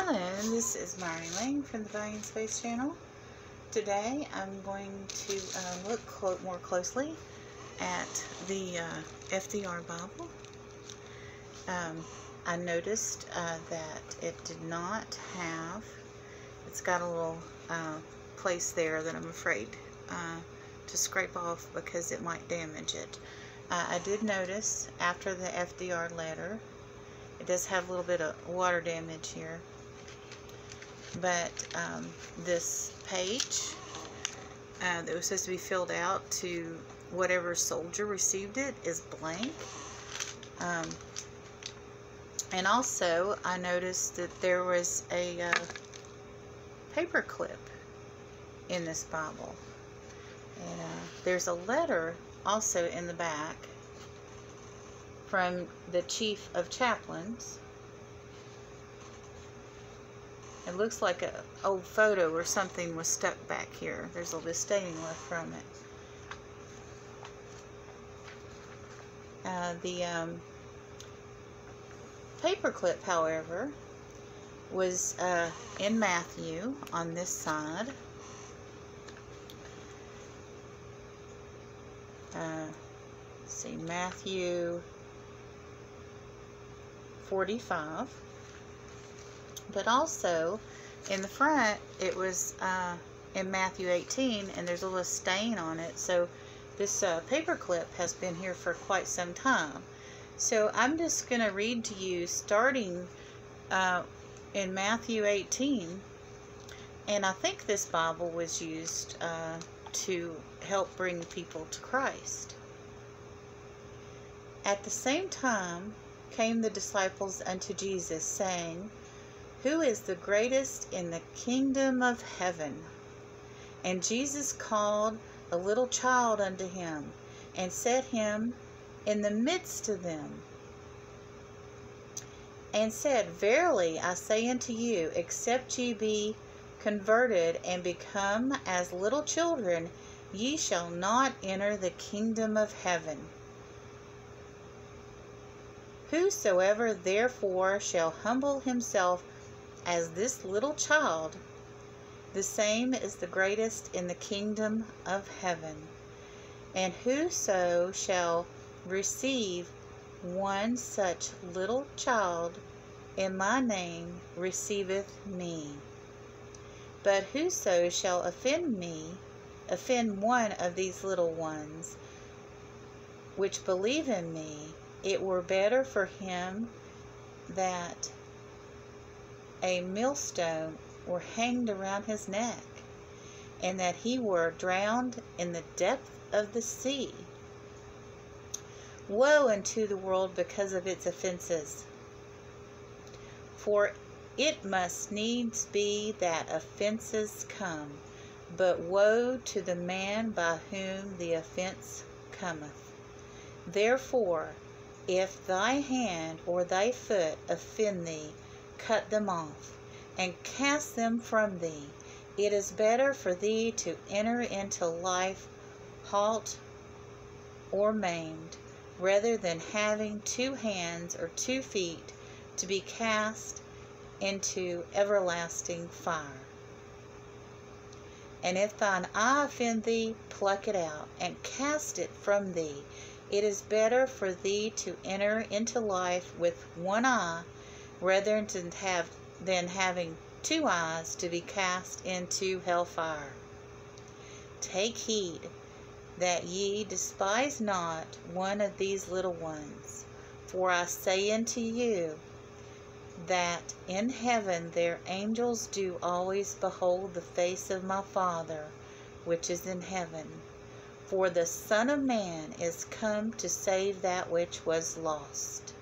Hello, this is Mari Lang from the Valiant Space Channel. Today I'm going to uh, look clo more closely at the uh, FDR Bible. Um, I noticed uh, that it did not have, it's got a little uh, place there that I'm afraid uh, to scrape off because it might damage it. Uh, I did notice after the FDR letter it does have a little bit of water damage here but um, this page uh, that was supposed to be filled out to whatever soldier received it is blank. Um, and also, I noticed that there was a uh, paper clip in this Bible. And uh, there's a letter also in the back from the chief of chaplains it looks like an old photo or something was stuck back here. There's a little staining left from it. Uh, the um, paperclip, however, was uh, in Matthew on this side. Uh, see, Matthew 45 but also in the front it was uh, in Matthew 18 and there's a little stain on it. So this uh, paper clip has been here for quite some time. So I'm just going to read to you starting uh, in Matthew 18 and I think this Bible was used uh, to help bring people to Christ. At the same time came the disciples unto Jesus saying who is the greatest in the kingdom of heaven? And Jesus called a little child unto him, and set him in the midst of them, and said, Verily I say unto you, except ye be converted and become as little children, ye shall not enter the kingdom of heaven. Whosoever therefore shall humble himself as this little child, the same is the greatest in the kingdom of heaven. And whoso shall receive one such little child in my name receiveth me. But whoso shall offend me, offend one of these little ones, which believe in me, it were better for him that a millstone were hanged around his neck, and that he were drowned in the depth of the sea. Woe unto the world because of its offenses! For it must needs be that offenses come, but woe to the man by whom the offense cometh. Therefore, if thy hand or thy foot offend thee, cut them off, and cast them from thee. It is better for thee to enter into life halt or maimed, rather than having two hands or two feet to be cast into everlasting fire. And if thine eye offend thee, pluck it out, and cast it from thee. It is better for thee to enter into life with one eye rather than have than having two eyes to be cast into hellfire. Take heed that ye despise not one of these little ones, for I say unto you that in heaven their angels do always behold the face of my Father which is in heaven. For the Son of Man is come to save that which was lost.